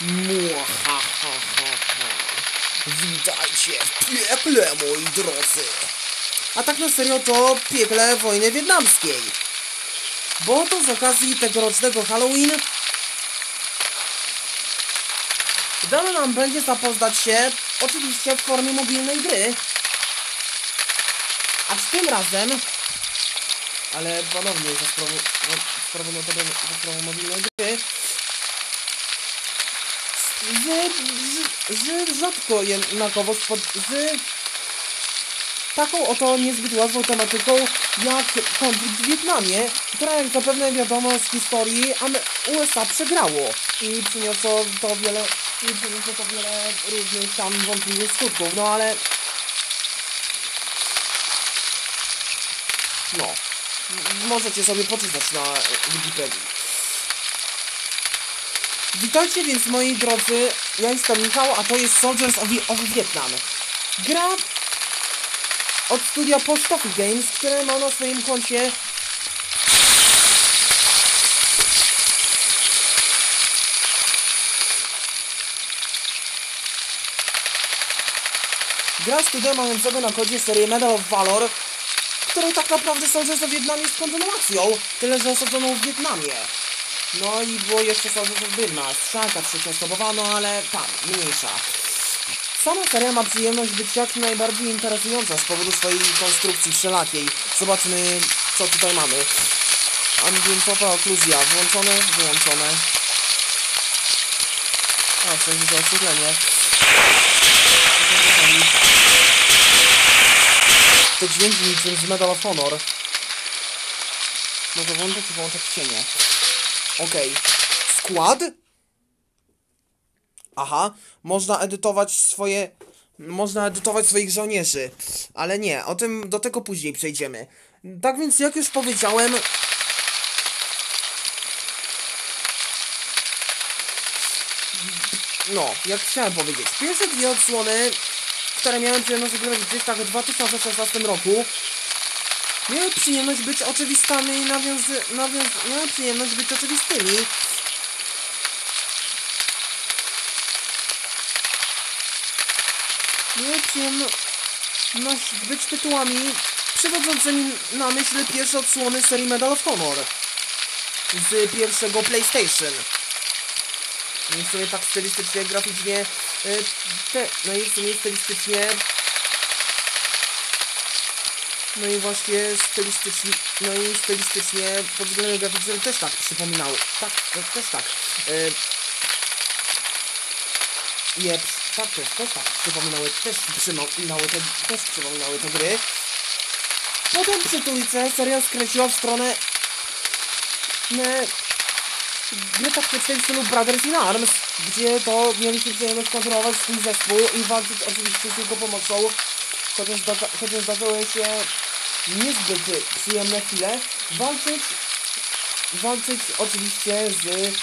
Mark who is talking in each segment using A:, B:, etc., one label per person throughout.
A: Muahahaha. Witajcie w piekle, moi drodzy. A tak na serio to piekle wojny wietnamskiej. Bo to z okazji tegorocznego Halloween dane nam będzie zapoznać się oczywiście w formie mobilnej gry. A z tym razem ale ponownie za sprawą, za sprawą mobilnej gry z, z, rzadko jednakowo spod, z taką oto niezbyt łatwą tematyką jak konflikt w Wietnamie, która jak zapewne wiadomo z historii USA przegrało i przyniosło to wiele i przyniosło to wiele różnych tam wątpliwych skutków, no ale no możecie sobie poczytać na Wikipedii. Witajcie więc moi drodzy, ja jestem Michał, a to jest Soldiers of, of Vietnam. Gra od studia Post Games, które ma na swoim koncie Gra studia mającego na kodzie serię Medal of Valor, której tak naprawdę Soldiers of Vietnam jest kontynuacją, tyle że osadzoną w Wietnamie. No i było jeszcze Soldiers Dyrna, strzałka trzecioosobowa, no ale tam, mniejsza. Sama seria ma przyjemność być jak najbardziej interesująca z powodu swojej konstrukcji wszelakiej. Zobaczmy, co tutaj mamy. Ambientowa okluzja, włączone, wyłączone. A, w sensie za oświetlenie. Te dźwięki niczym z Medal of Honor. Może włączyć i włączać cienie. Okej. Okay. Skład? Aha, można edytować swoje... Można edytować swoich żołnierzy. Ale nie, o tym, do tego później przejdziemy. Tak więc, jak już powiedziałem... No, jak chciałem powiedzieć. Pierwsze dwie odsłony, które miałem przyjemność wygrywać gdzieś tak w 2016 roku, Miałem przyjemność być oczywistami i nawiąz... nawiąz... Miałem przyjemność być oczywistymi. Miałem przyjemność być tytułami przywodzącymi na myśl pierwsze odsłony serii Medal of Honor z pierwszego PlayStation. No i tak stylistycznie, graficznie y, te, no i w sumie stylistycznie no i właśnie stylistycznie, no i stylistycznie pod względem graficznym też tak przypominało. Tak, też tak. Yy, tak, też, też tak przypominały, też przypominały te, też przypominały te gry. Potem przy trójce seria skręciła w stronę ne, gry taktycznej w stylu Brothers in Arms, gdzie to mieliśmy przyjemność kontrolować swój zespół i walczyć oczywiście z jego pomocą chociaż, zdarza, chociaż zdarzyły się niezbyt przyjemne chwile, walczyć, walczyć oczywiście z,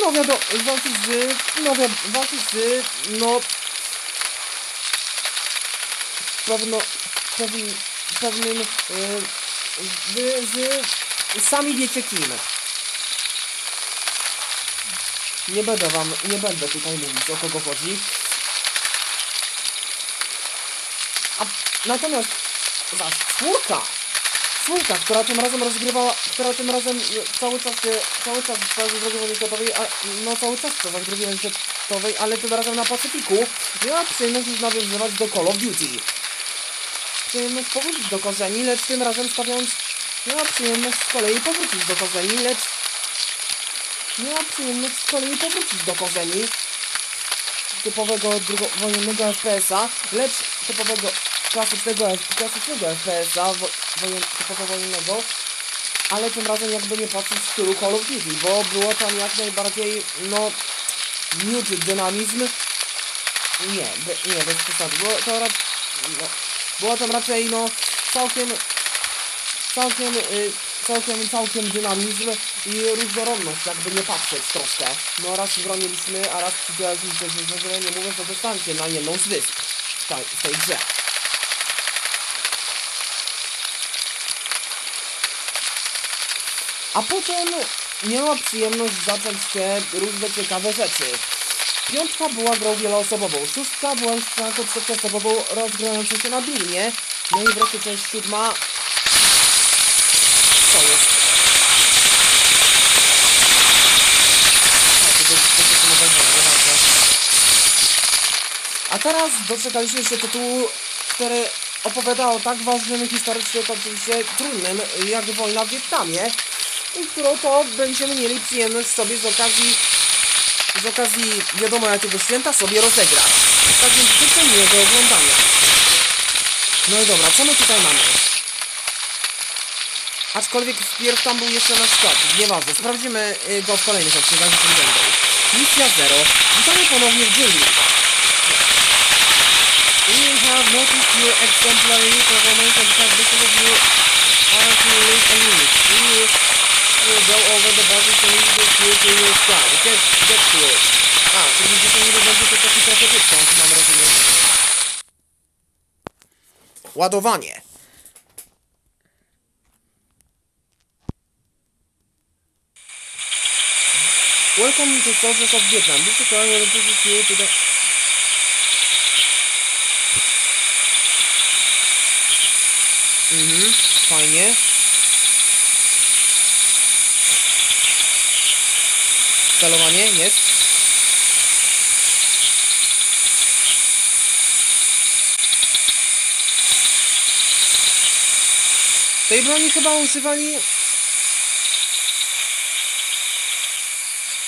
A: no wiadomo, walczyć z, no wiadomo, walczyć z, no, pewno, pewnym, pewnym, yy, z, sami wiecie kim. Nie będę wam, nie będę tutaj mówić o kogo chodzi. A natomiast zaś czwórka, czwórka, która tym razem rozgrywała, która tym razem cały czas cały czas w II wojny światowej, a, no cały czas w II wojny światowej, ale tym razem na Pacyfiku, miała przyjemność już nawiązywać do Call of Duty. Przyjemność powrócić do korzeni, lecz tym razem stawiając, miała przyjemność z kolei powrócić do korzeni, lecz miała przyjemność z kolei powrócić do korzeni typowego drugowojennego FPS-a, lecz typowego klasycznego, klasycznego FPS-a typowo wojennego, ale tym razem jakby nie patrzeć w stylu Call of Duty, bo było tam jak najbardziej, no, miód dynamizm. Nie, be, nie, bez przesady. Było to raczej, no, była tam raczej, no, całkiem, całkiem, y, całkiem, całkiem dynamizm i różnorodność, jakby nie patrzeć troszkę. No raz broniliśmy, a raz przydzielaliśmy się, że nie mówiąc o dystansie na jedną z wysp w tej grze. A potem, miała przyjemność zacząć te różne ciekawe rzeczy. Piątka była grą wieloosobową, szóstka była już strzelanką trzecioosobową rozgrającą się na bilnie. No i wreszcie część siódma... Co jest? Nieważne. A teraz doczekaliśmy się tytułu, który opowiada o tak ważnym historycznie, to oczywiście trudnym, jak wojna w Wietnamie, i którą to będziemy mieli przyjemność sobie z okazji, z okazji wiadomo jakiego święta sobie rozegrać. Tak więc życzę miłego oglądania. No i dobra, co my tutaj mamy? Aczkolwiek wpierw tam był jeszcze nasz skład, nieważne, sprawdzimy y, go w kolejnych odcinkach, jeśli będą. Misja 0. Witamy ponownie w dżungli. We have noticed your exemplary performance and have visited you are to release a unit. Will go over the basic initiatives you to your squad. Get, get to it. A, czyli dzisiaj niby będzie to taki trochę dyskont, mam rozumieć. Ładowanie. Welcome to Soldiers of Vietnam. This is why we'll introduce you to the... Mhm, fajnie. Celowanie jest. Tej broni chyba używali...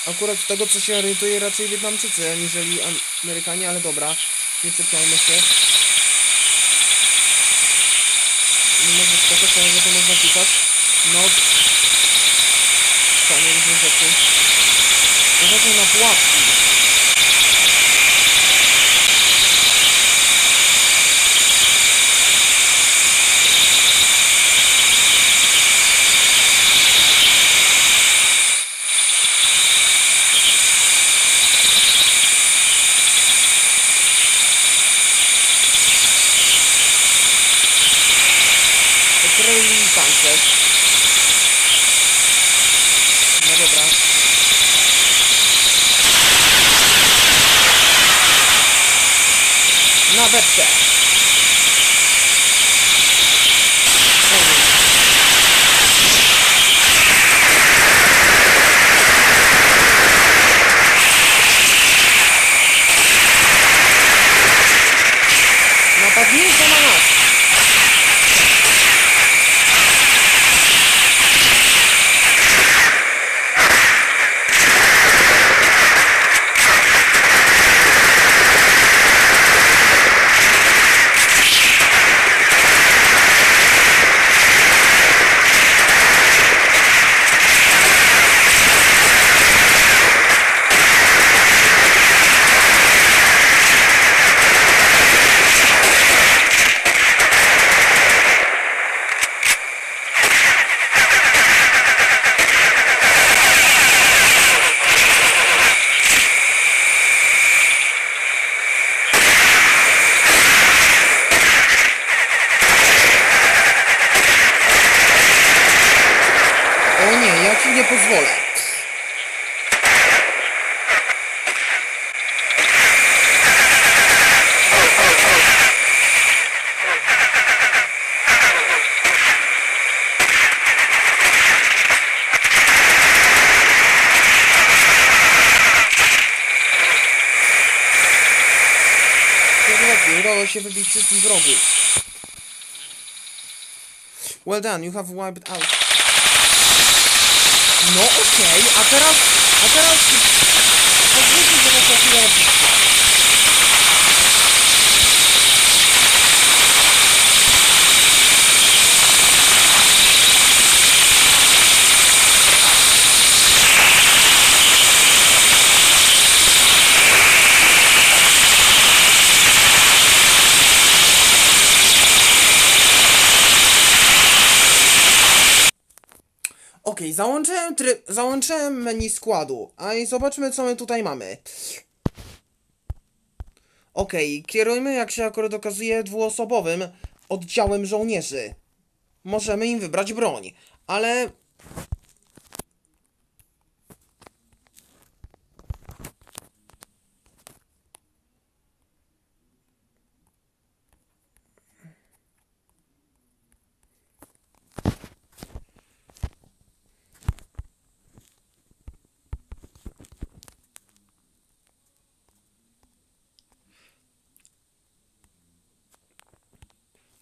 A: Akurat z tego co się orientuje raczej Wietnamczycy, aniżeli Amerykanie, ale dobra. Nie czepiajmy się. Nie można skakać, ale to można pisać. No. Fajnie różne rzeczy. 에너지는호환 됩. Na wepce. Napadnięto na nas! O nie, ja ci nie pozwolę. Dokładnie, wybić wszystkich wrogów. Well done, you have wiped out no okej, a teraz, a teraz pozwólcie, że na Okej, załączyłem tryb, załączyłem menu składu, a i zobaczmy co my tutaj mamy. Okej, kierujmy jak się akurat okazuje dwuosobowym oddziałem żołnierzy. Możemy im wybrać broń, ale...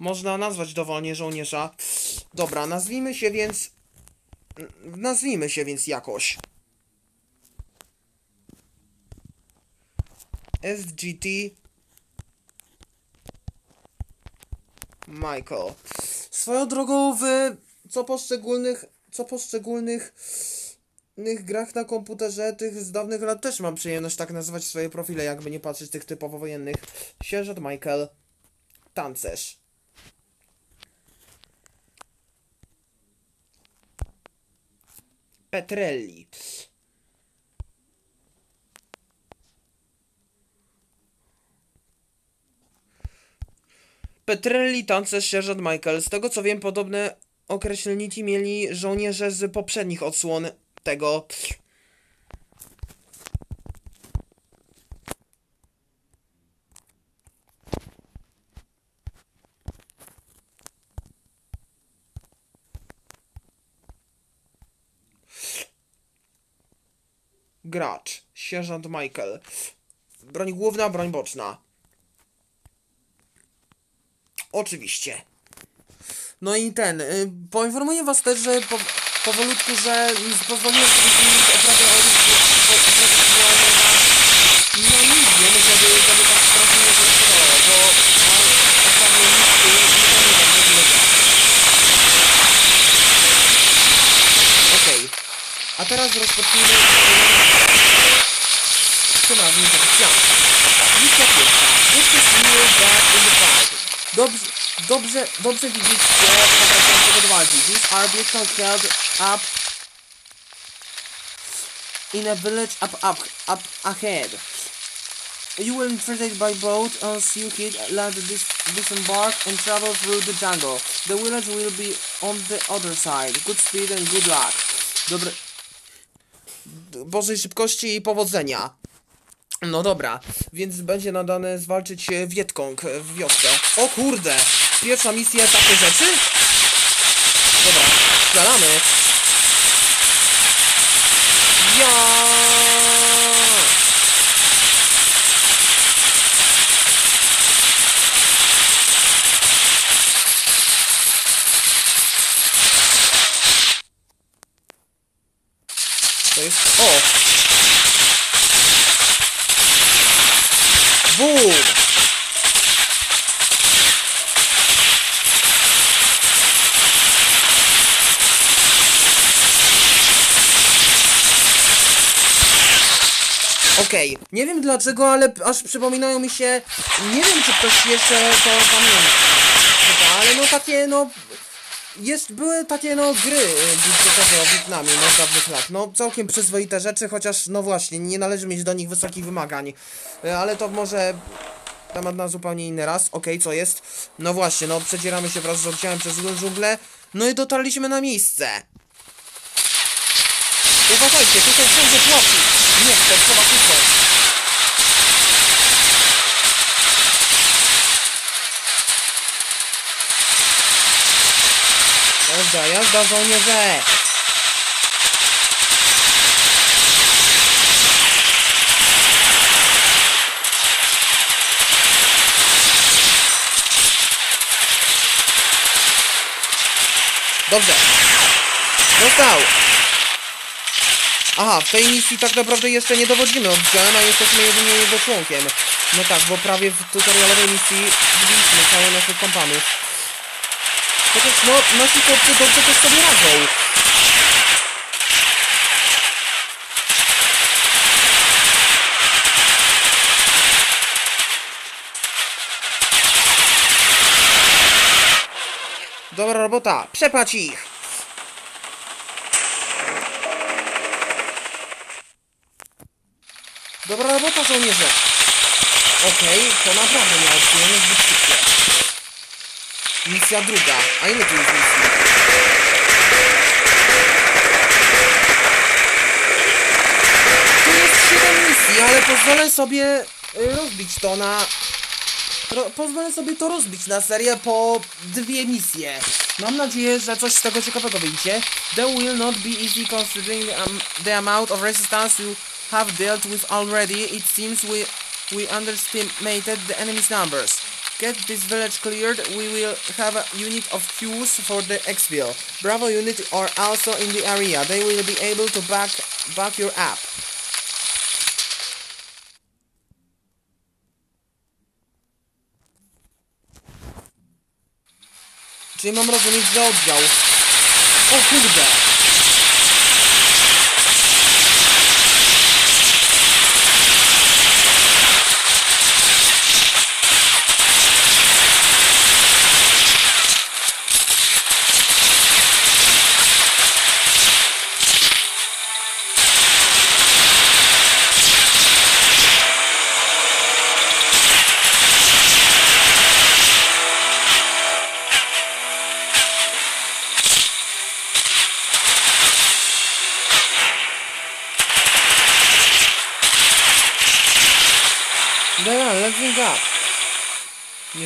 A: można nazwać dowolnie żołnierza. Dobra, nazwijmy się więc... Nazwijmy się więc jakoś. SGT Michael. Swoją drogą w co poszczególnych co poszczególnych grach na komputerze tych z dawnych lat też mam przyjemność tak nazywać swoje profile, jakby nie patrzeć tych typowo wojennych. Sierżant Michael, tancerz. Petrelli. Petrelli, tancerz, sierżant Michael. Z tego co wiem, podobne określniki mieli żołnierze z poprzednich odsłon tego. Gracz, sierżant Michael. Broń główna, broń boczna. Oczywiście. No i ten, y, poinformuję was też, że po, powolutku, że pozwoliłem sobie zmienić oprawę profesjonalną na, na medium, żeby, żeby tak trochę nie kosztowało, bo oprawę listy nie pamiętam w ogóle. Okej, a teraz rozpocznijmy tym razem zapisane. Misja pierwsza. This. Dobrze, dobrze, dobrze widzieć cię powracającego do walki. These are vehicles held up in a village up, up, up ahead. You will infiltrate by boat as you hit, land, dis disembark and travel through the jungle. The village will be on the other side. Good speed and good luck. Dobre... Bożej szybkości i powodzenia. No dobra, więc będzie nadane zwalczyć e, Wietkong w wiosce. O kurde! Pierwsza misja, takie rzeczy? Dobra, strzelamy. Ja! Okej, nie wiem dlaczego, ale aż przypominają mi się, nie wiem czy ktoś jeszcze to pamięta, chyba, ale no takie no, jest, były takie no gry y, budżetowe o Wietnamie no z dawnych lat, no całkiem przyzwoite rzeczy, chociaż no właśnie, nie należy mieć do nich wysokich wymagań, Y, ale to może temat na zupełnie inny raz, okej, co jest? No właśnie, no przedzieramy się wraz z oddziałem przez dżunglę, no i dotarliśmy na miejsce. Uważajcie, tutaj wszędzie płoki. Nie chcę, trzeba szybko. Jazda, jazda żołnierze! Dobrze. Dostał. Aha, w tej misji tak naprawdę jeszcze nie dowodzimy oddziałem, a jesteśmy jedynie jego członkiem. No tak, bo prawie w tutorialowej misji widzieliśmy całe naszych kompanów. Chociaż no, nasi chłopcy dobrze też sobie radzą. Dobra robota, przepać ich! Dobra robota, żołnierze! Okej, to naprawdę miało przyjemność być szybkie. Misja druga. A ile tu jest misji? Tu jest 7 misji, ale pozwolę sobie y, rozbić to na... Ro, pozwolę sobie to rozbić na serię po dwie misje. Mam nadzieję, że coś z tego ciekawego wyjdzie. There will not be easy considering the amount of resistance you have dealt with already. It seems we, we underestimated the enemy's numbers. Get this village cleared, we will have a unit of queues for the exfil. Bravo unit are also in the area. They will be able to back back your up. Czyli mam rozumieć, że oddział. O kurde!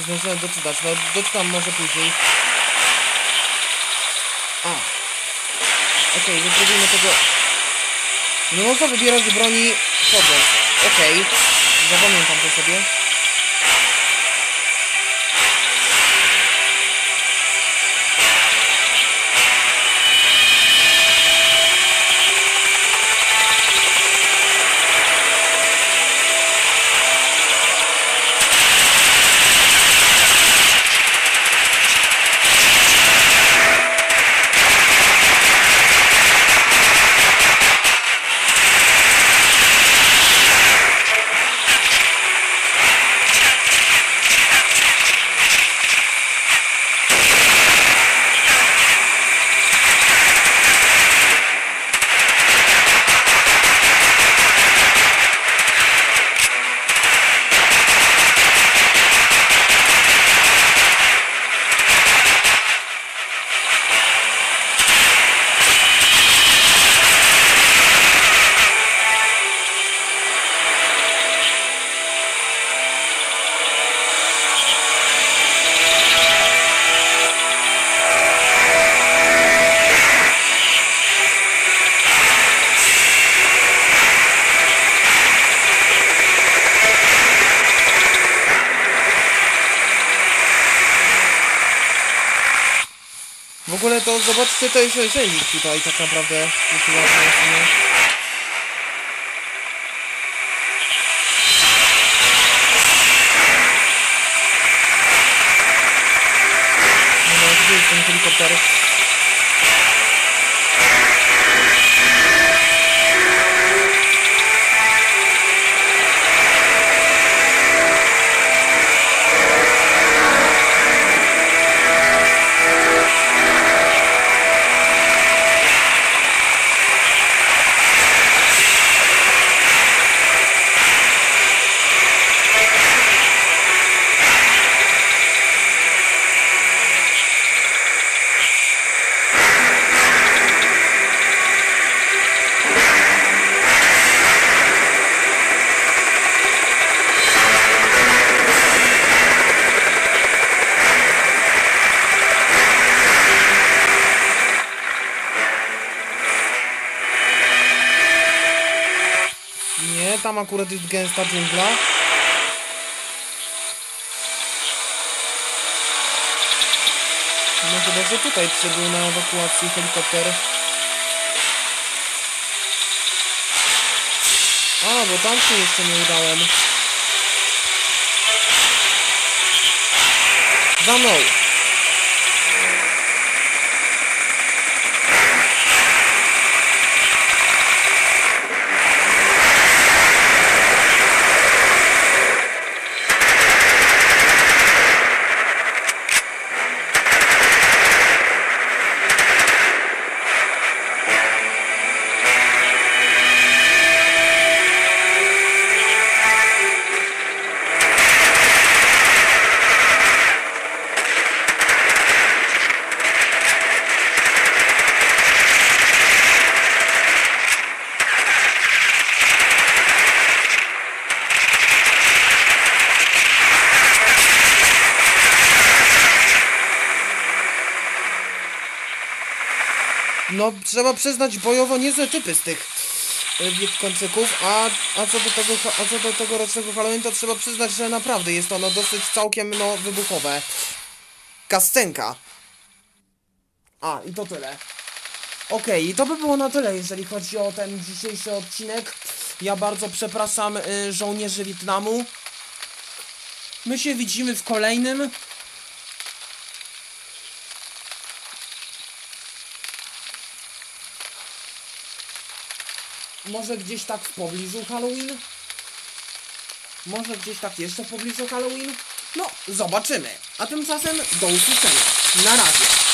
A: Zdążyłem doczytać, no doczytam może później. A. Okej, okay, wypróbujmy tego. Nie można wybierać broni wchodząc. Okej. Okay. Zapamiętam to sobie. Zobaczcie, to jest ziemnik tutaj tak naprawdę. Tam akurat jest gęsta dżungla. No chyba, tutaj przybył na ewakuację helikopter. A, bo tam się jeszcze nie udałem. Za mną! No, trzeba przyznać bojowo niezłe typy z tych y, wiek kończyków, a, a, co do tego, a co do tegorocznego Halloween, to trzeba przyznać, że naprawdę jest ono dosyć całkiem, no, wybuchowe. Kascenka. A, i to tyle. Okej, i to by było na tyle, jeżeli chodzi o ten dzisiejszy odcinek. Ja bardzo przepraszam y, żołnierzy Wietnamu. My się widzimy w kolejnym. Może gdzieś tak w pobliżu Halloween? Może gdzieś tak jeszcze w pobliżu Halloween? No, zobaczymy. A tymczasem do usłyszenia. Na razie.